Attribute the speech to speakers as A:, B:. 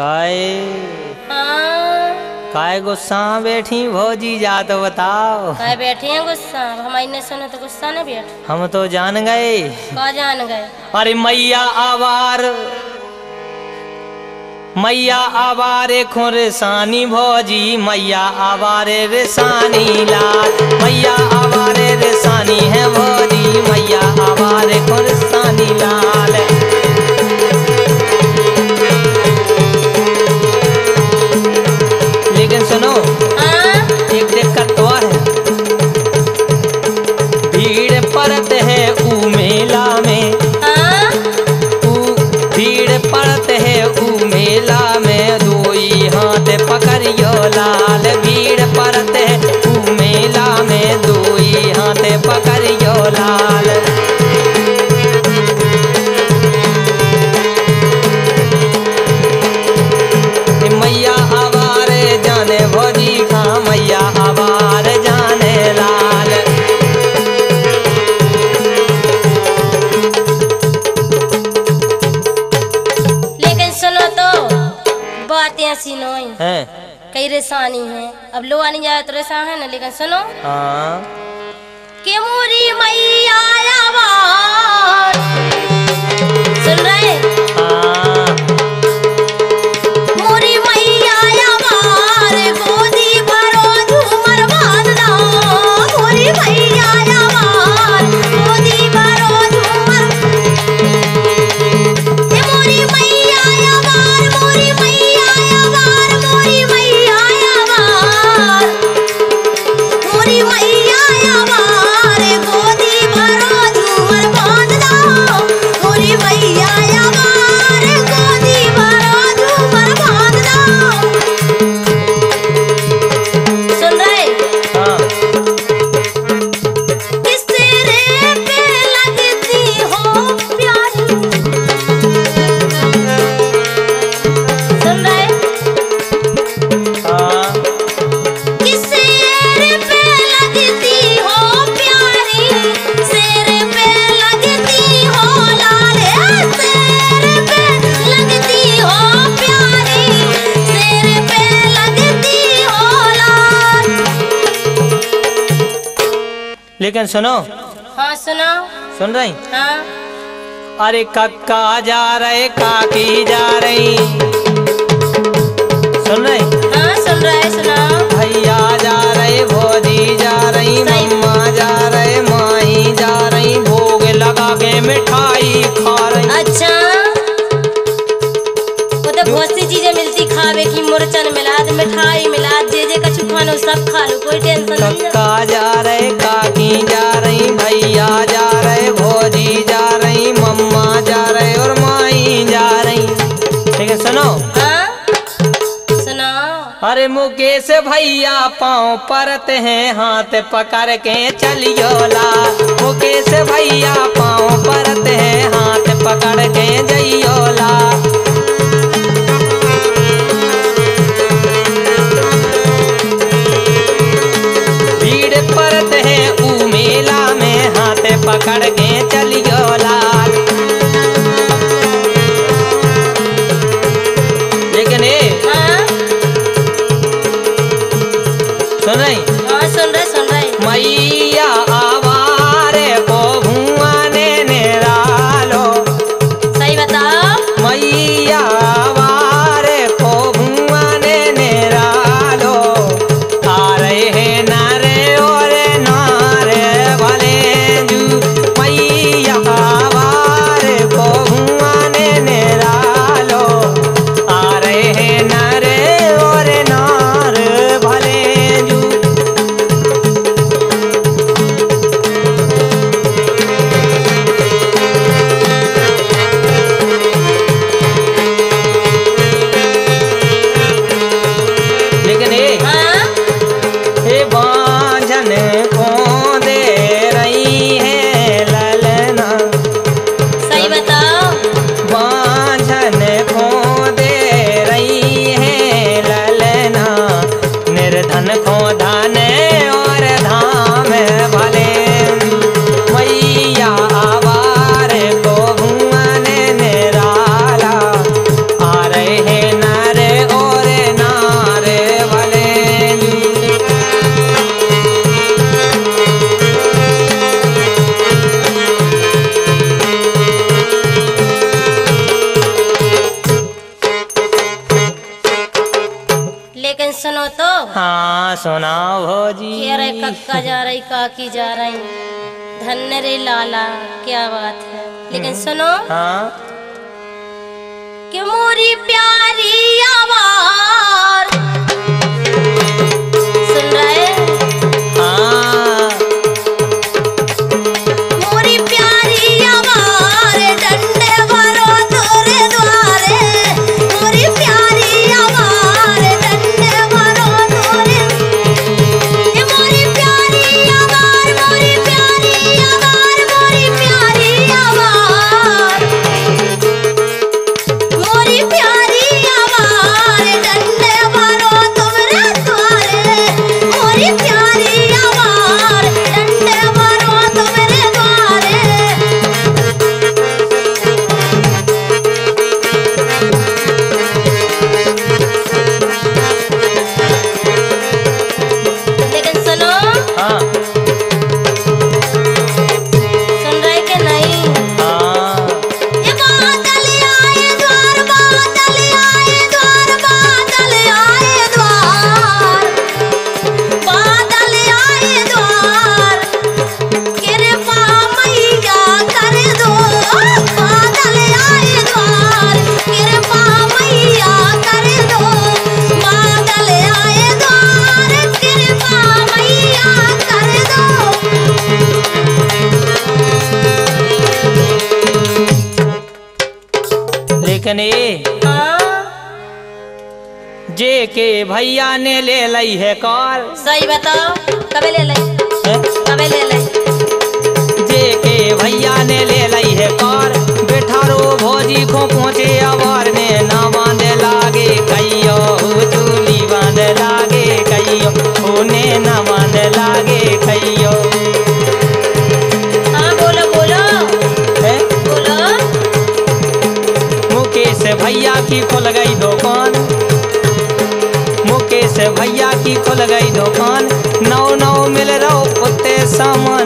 A: काय काय गुस्सा बैठी भौजी जा तो बताओ।
B: काय बैठे हैं गुस्सा हमारी ने सुनो तो गुस्सा नहीं बैठ।
A: हम तो जान गए।
B: जान गए?
A: अरे मैया आवार। मैया आवारे खुरसानी भौजी। मैया आवारे रेसानी लाल। मैया आवारे रेसानी है भौजी। मैया आवारे खुरसानी लाल। लेकिन
B: रेसानी है। अब लो आनी जाए तो रेसा है ना लेकिन सुनो।
A: हाँ।
B: के मोरी लेकिन सुनो।
A: हाँ
B: सुनो। सुन रही?
A: हाँ। अरे कक्का जा रहे काकी जा रही। सुन रही? जे
B: कछु खानो सब खा लो कोई टेंशन नहीं
A: कक्का जा रहे काकी जा रही भैया जा रहे भौजी जा रही मम्मा जा रहे और माई जा रही। ठीक है सुनो।
B: हाँ?
A: अरे मुकेश भैया पाँव परत हैं हाथ पकड़ के चलियो ला मुकेश भैया पाँव परत हैं हाथ पकड़ के जइयो ला ऊ मेला में हाथ पकड़ के चलियो लेकिन सुनो
B: तो।
A: हाँ सुना भौजी।
B: अरे कक्का जा रही काकी जा रही। धन्य रे लाला क्या बात है। लेकिन सुनो।
A: हाँ।
B: कि मोरी प्यारी आवाज़ लेकिन
A: हाँ जे के भैया ने ले लई है कॉल
B: सही बताओ कबे ले
A: लई?
B: कब ले लई?
A: जे के भैया ने ले लई है कार। बेठारो भौजी को पहुँचे अवार दुकान नौ नौ मिल रहो पुते सामने।